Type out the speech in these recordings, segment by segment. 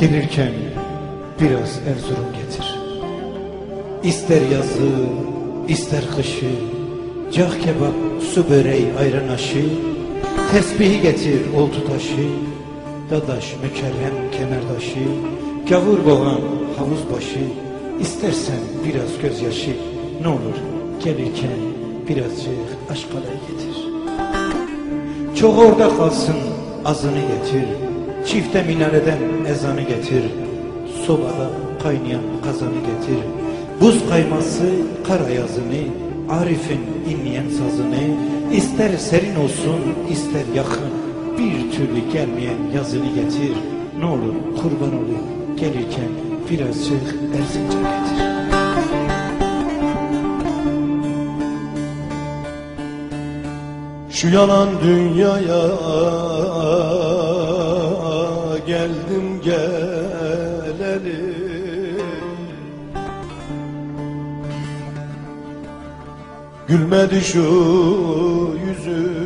Gelirken biraz Erzurum getir. İster yazı, ister kışı, cah kebap, su böreği, ayran aşı, tesbihi getir, oltu taşı, dadaş, mükerrem, kenardaşı, gavur boğan, havuz başı, istersen biraz gözyaşı, ne olur gelirken birazcık aşk alayı getir. Çok orada kalsın azını getir, çifte minareden ezanı getir, sobada kaynayan kazanı getir, buz kayması kar ayazını, Arif'in inleyen sazını, ister serin olsun ister yakın, bir türlü gelmeyen yazını getir, ne olur kurban olayım gelirken birazcık Erzincan getir. Şu yalan dünyaya geldim geleli Gülmedi şu yüzüm.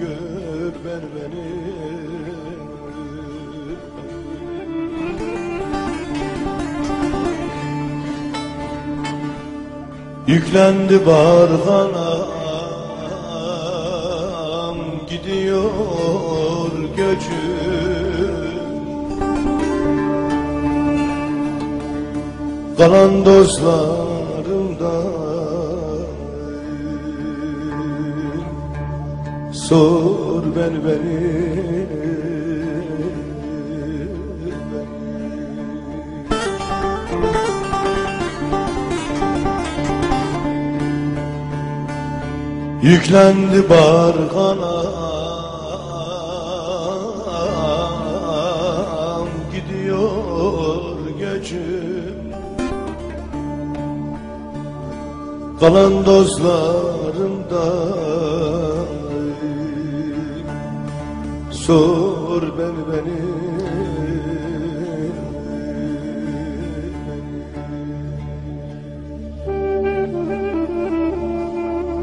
Gör ver beni. Yüklendi barganam Kalan dostlarımdan Sor beni beni. Yüklendi barganam Kalan dostlarımdan sor beni beni.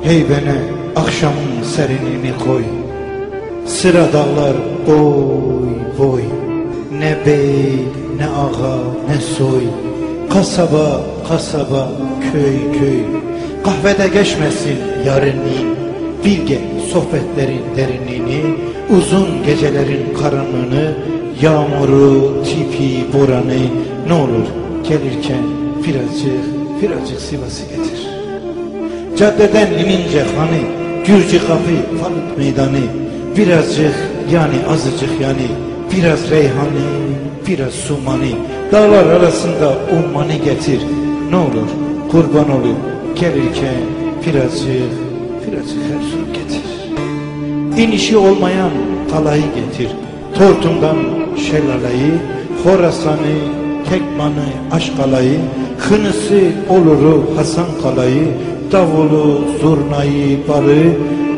Hey bene akşamın serinliğini koy. Sıra dağlar boy boy Ne bey ne ağa ne soy. Kasaba kasaba köy köy Kahvede geçmesin yarınliğin Bilge sohbetlerin derinliğini Uzun gecelerin karanlığını Yağmuru, tipi, boranı Ne olur gelirken birazcık birazcık Sivas'ı getir. Caddeden inince hani Gürcü kapı Falık meydanı Birazcık yani azıcık yani Biraz reyhani Biraz sumani Dağlar arasında ummanı getir Ne olur kurban olayım Gelirken birazcık Birazcık Erzurum getir. İnişi olmayan kalayı getir. Tortumdan şelaleyi Horasan'ı Tekmanı Aşkalayı Hınısı oluru Hasan Kalayı Davulu zurnayı balı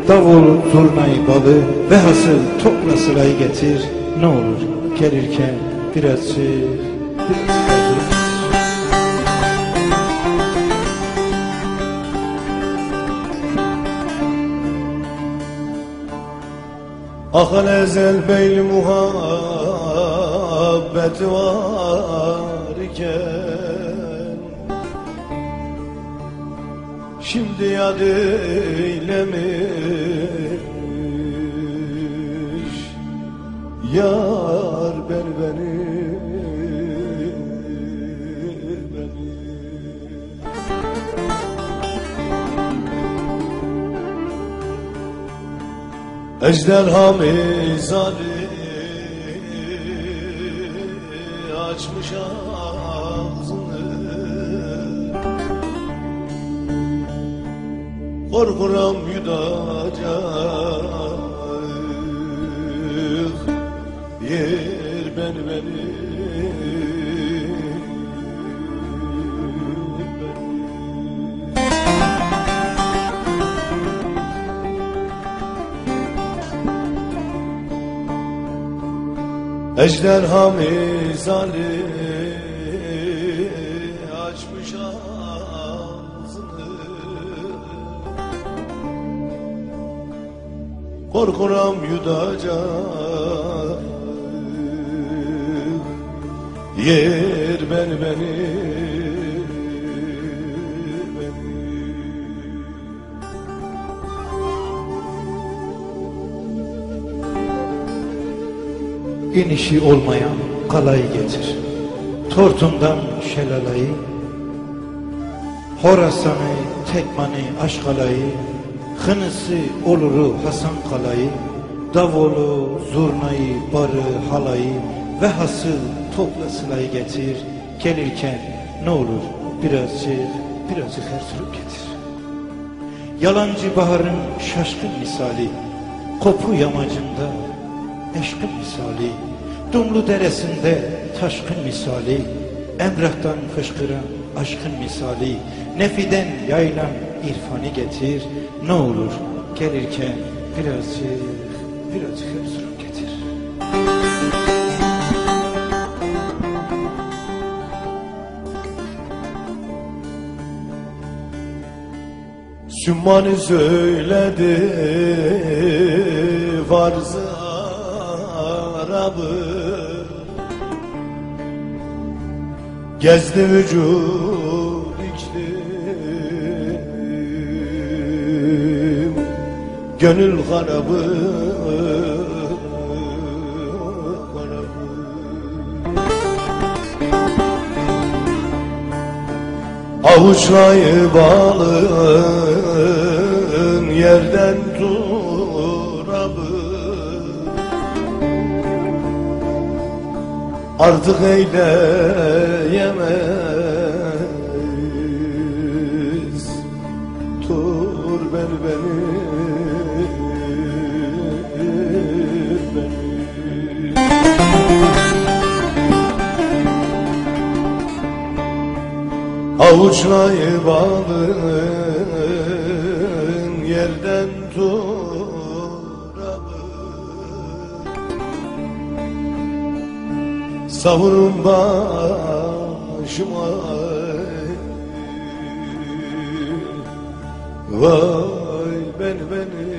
Davul zurnayı balı Ve hasıl topla sırayı getir. Ne olur gelirken birazcık Birazcık Akıl ezel beyl muhabbet var iken Şimdi yad eylemiş Yar ben beni Ejderha mezarı açmış ağzını. Korkuram yutacak Ejderha mezarı açmış ağzını. Korkuram yutacak Yer beni beni İnişi olmayan kalayı getir. Tortundan şelalayı, Horasan'ı, Tekman'ı, Aşkalayı, Hınısı, Olur'u, Hasan Kalayı, Davulu, Zurnayı, Barı, Halayı ve hasıl topla sılayı getir. Gelirken ne olur birazcık, birazcık Erzurum getir. Yalancı baharın şaşkın misali, Kopu yamacında eşkın misali, Dumlu deresinde taşkın misali, Emrah'tan fışkıran aşkın misali, Nefiden yayılan irfanı getir, ne olur gelirken birazcık, birazcık Erzurum getir. Sümmani söyledi farzı Arabı Gezdi vücut içtim Gönül harabı harabı. Avuçlayı balın yerden turabı Artık eyleyemez Tur beni beni beni. Avuçlayı balın yerden turabı Savurun başıma Vay beni beni